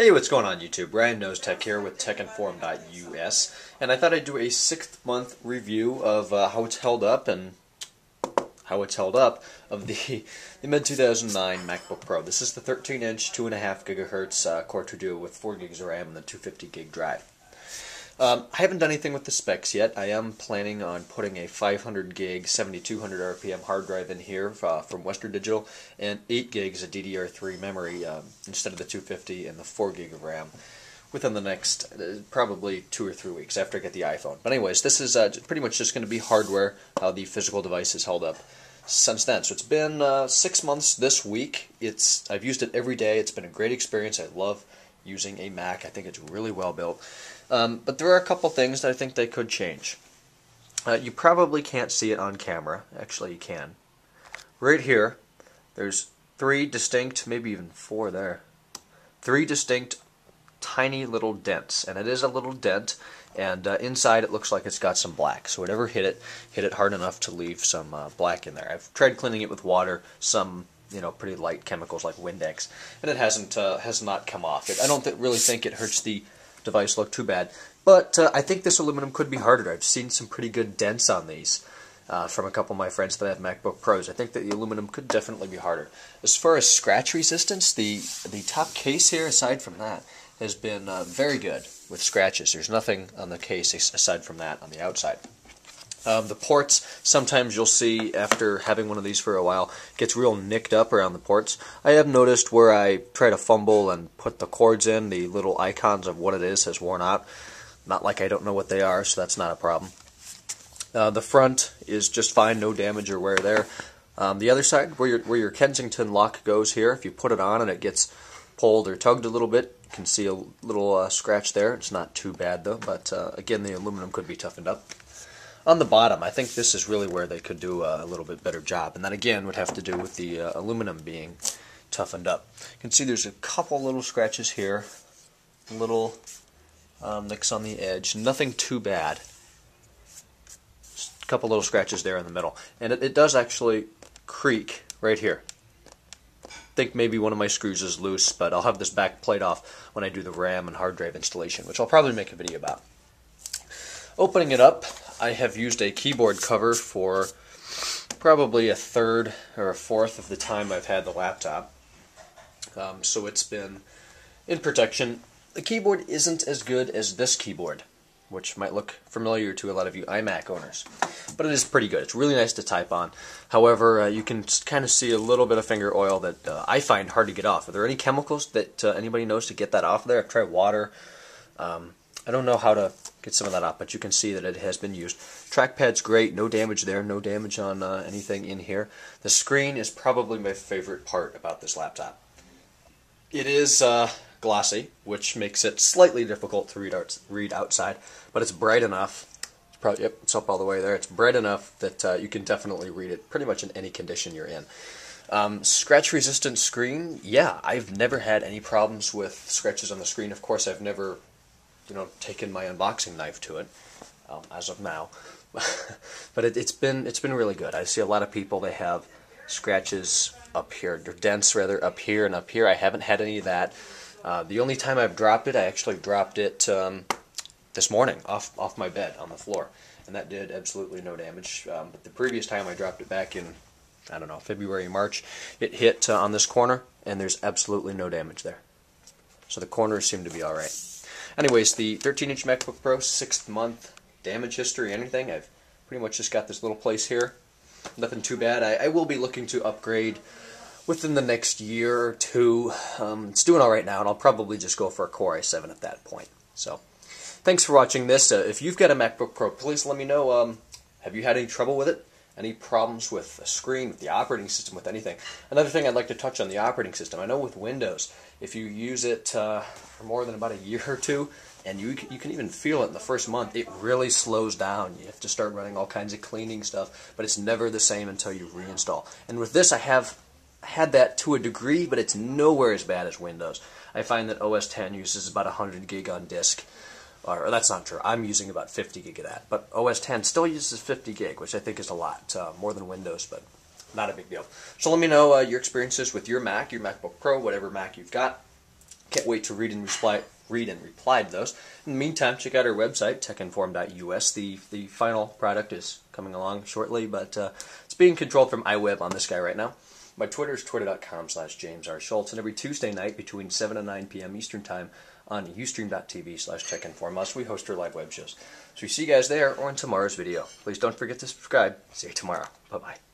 Hey, what's going on YouTube? Ryan Knows Tech here with TechInform.us, and I thought I'd do a sixth month review of uh, how it's held up and how it's held up of the, the mid 2009 MacBook Pro. This is the 13 inch, 2.5 gigahertz uh, Core 2 Duo with 4 gigs of RAM and the 250 gig drive. Um, I haven't done anything with the specs yet. I am planning on putting a 500 gig, 7200 RPM hard drive in here uh, from Western Digital and 8 gigs of DDR3 memory um, instead of the 250 and the 4 gig of RAM within the next uh, probably two or three weeks after I get the iPhone. But anyways, this is uh, pretty much just going to be hardware, how the physical device is held up since then. So it's been uh, six months this week. It's I've used it every day. It's been a great experience. I love using a Mac. I think it's really well built. Um, but there are a couple things that I think they could change. Uh, you probably can't see it on camera. Actually, you can. Right here, there's three distinct, maybe even four there, three distinct tiny little dents. And it is a little dent, and uh, inside it looks like it's got some black. So whatever hit it, hit it hard enough to leave some uh, black in there. I've tried cleaning it with water, some you know pretty light chemicals like Windex, and it hasn't uh, has not come off. It, I don't th really think it hurts the device look too bad. But uh, I think this aluminum could be harder. I've seen some pretty good dents on these uh, from a couple of my friends that have MacBook Pros. I think that the aluminum could definitely be harder. As far as scratch resistance, the, the top case here, aside from that, has been uh, very good with scratches. There's nothing on the case aside from that on the outside. Um, the ports, sometimes you'll see after having one of these for a while, gets real nicked up around the ports. I have noticed where I try to fumble and put the cords in, the little icons of what it is has worn out. Not like I don't know what they are, so that's not a problem. Uh, the front is just fine, no damage or wear there. Um, the other side, where your, where your Kensington lock goes here, if you put it on and it gets pulled or tugged a little bit, you can see a little uh, scratch there. It's not too bad though, but uh, again, the aluminum could be toughened up on the bottom, I think this is really where they could do a, little bit better job. And that again would have to do with the uh, aluminum being toughened up. You can see there's a couple little scratches here, little um, nicks on the edge, nothing too bad. Just a couple little scratches there in the middle. And it, it does actually creak right here. I think maybe one of my screws is loose, but I'll have this back plate off when I do the RAM and hard drive installation, which I'll probably make a video about. Opening it up, I have used a keyboard cover for probably a third or a fourth of the time I've had the laptop. Um, so it's been in protection. The keyboard isn't as good as this keyboard, which might look familiar to a lot of you iMac owners. But it is pretty good. It's really nice to type on. However, uh, you can kind of see a little bit of finger oil that uh, I find hard to get off. Are there any chemicals that uh, anybody knows to get that off there? I've tried water. Um, I don't know how to get some of that off, but you can see that it has been used. Trackpad's great, no damage there, no damage on uh, anything in here. The screen is probably my favorite part about this laptop. It is uh, glossy, which makes it slightly difficult to read, read outside, but it's bright enough. It's probably, yep, it's up all the way there. It's bright enough that uh, you can definitely read it pretty much in any condition you're in. Um, scratch resistant screen, yeah, I've never had any problems with scratches on the screen. Of course, I've never you know, taken my unboxing knife to it um, as of now. but it, has been it's been really good. I see a lot of people they have scratches up here, or dents rather up here and up here. I haven't had any of that. Uh, the only time I've dropped it, I actually dropped it um, this morning off off my bed on the floor, and that did absolutely no damage. Um, but the previous time I dropped it back in, I don't know, February, March, it hit uh, on this corner, and there's absolutely no damage there. So the corners seem to be all right. Anyways, the 13-inch MacBook Pro, sixth month, damage history, anything. I've pretty much just got this little place here. Nothing too bad. I, I will be looking to upgrade within the next year or two. Um, it's doing all right now, and I'll probably just go for a Core i7 at that point. So, thanks for watching this. Uh, if you've got a MacBook Pro, please let me know. Um, have you had any trouble with it? Any problems with the screen, with the operating system, with anything? Another thing I'd like to touch on the operating system. I know with Windows, if you use it uh, for more than about a year or two, and you you can even feel it in the first month, it really slows down. You have to start running all kinds of cleaning stuff, but it's never the same until you reinstall. And with this, I have had that to a degree, but it's nowhere as bad as Windows. I find that OS 10 uses about 100 gig on disk. Or, that's not true. I'm using about 50 gig of that. But OS 10 still uses 50 gig, which I think is a lot, uh, more than Windows, but not a big deal. So let me know uh, your experiences with your Mac, your MacBook Pro, whatever Mac you've got. Can't wait to read and reply, read and reply to those. In the meantime, check out our website, techinform.us. The the final product is coming along shortly, but uh, it's being controlled from iWeb on this guy right now. My Twitter is twitter.com slash James R. Schultz, and every Tuesday night between 7 and 9 p.m. Eastern Time on ustream.tv slash techinform us, we host our live web shows. So we see you guys there or in tomorrow's video. Please don't forget to subscribe. See you tomorrow. Bye-bye.